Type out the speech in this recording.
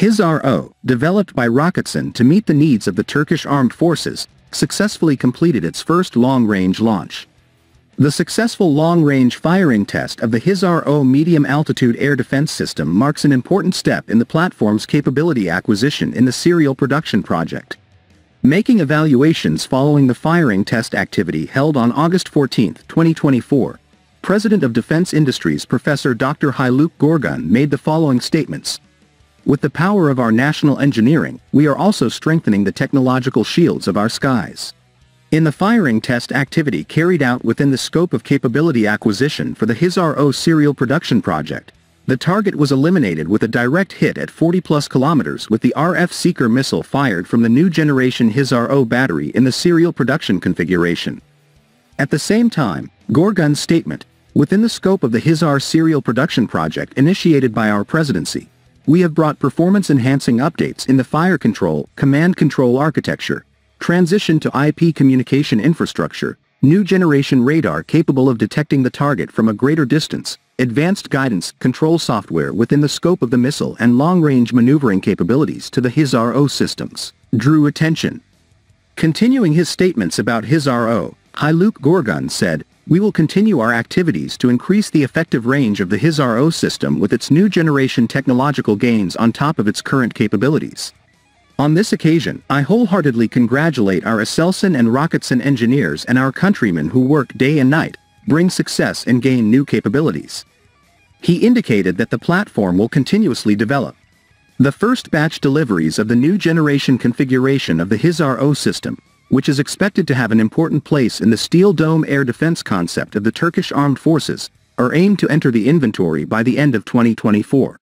HİSAR-O, developed by Roketsan to meet the needs of the Turkish armed forces, successfully completed its first long-range launch. The successful long-range firing test of the HİSAR-O medium-altitude air defense system marks an important step in the platform's capability acquisition in the serial production project. Making evaluations following the firing test activity held on August 14, 2024, President of Defense Industries Professor Dr. Haluk Görgün made the following statements. With the power of our national engineering, we are also strengthening the technological shields of our skies. In the firing test activity carried out within the scope of capability acquisition for the HİSAR-O serial production project, the target was eliminated with a direct hit at 40-plus kilometers with the RF Seeker missile fired from the new generation HİSAR-O battery in the serial production configuration. At the same time, Görgün's statement, within the scope of the HISAR serial production project initiated by our presidency, we have brought performance-enhancing updates in the fire control, command control architecture, transition to IP communication infrastructure, new generation radar capable of detecting the target from a greater distance, advanced guidance control software within the scope of the missile and long-range maneuvering capabilities to the HİSAR-O systems, drew attention. Continuing his statements about HİSAR-O, Haluk Görgün said, we will continue our activities to increase the effective range of the HİSAR-O system with its new generation technological gains on top of its current capabilities. On this occasion, I wholeheartedly congratulate our Aselsan and Roketsan engineers and our countrymen who work day and night, bring success and gain new capabilities. He indicated that the platform will continuously develop. The first batch deliveries of the new generation configuration of the HİSAR-O system, which is expected to have an important place in the Steel Dome air defense concept of the Turkish armed forces, are aimed to enter the inventory by the end of 2024.